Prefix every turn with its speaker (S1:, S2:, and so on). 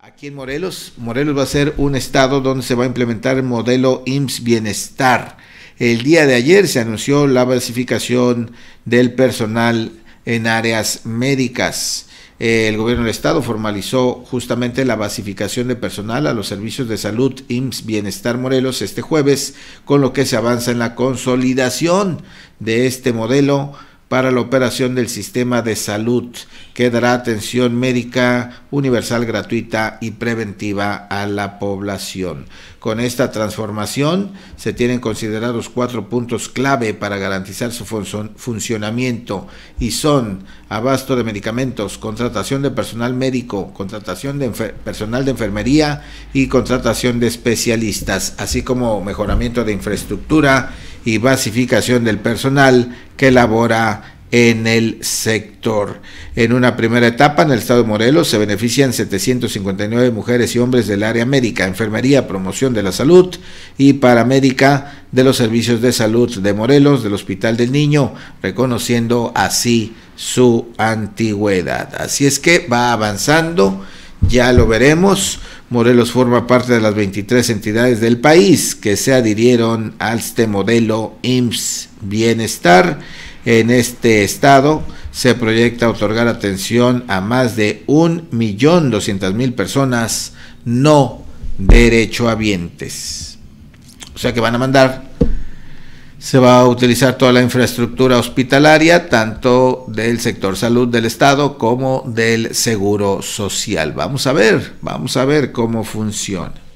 S1: Aquí en Morelos, Morelos va a ser un estado donde se va a implementar el modelo IMSS Bienestar. El día de ayer se anunció la basificación del personal en áreas médicas. El gobierno del estado formalizó justamente la basificación de personal a los servicios de salud IMSS Bienestar Morelos este jueves, con lo que se avanza en la consolidación de este modelo para la operación del sistema de salud, que dará atención médica universal, gratuita y preventiva a la población. Con esta transformación se tienen considerados cuatro puntos clave para garantizar su funcionamiento y son abasto de medicamentos, contratación de personal médico, contratación de personal de enfermería y contratación de especialistas, así como mejoramiento de infraestructura y basificación del personal que labora en el sector. En una primera etapa, en el estado de Morelos, se benefician 759 mujeres y hombres del área médica, enfermería, promoción de la salud y paramédica de los servicios de salud de Morelos, del Hospital del Niño, reconociendo así su antigüedad. Así es que va avanzando, ya lo veremos. Morelos forma parte de las 23 entidades del país que se adhirieron a este modelo IMSS Bienestar. En este estado se proyecta otorgar atención a más de 1.200.000 personas no derechohabientes. O sea que van a mandar, se va a utilizar toda la infraestructura hospitalaria, tanto del sector salud del Estado como del seguro social. Vamos a ver, vamos a ver cómo funciona.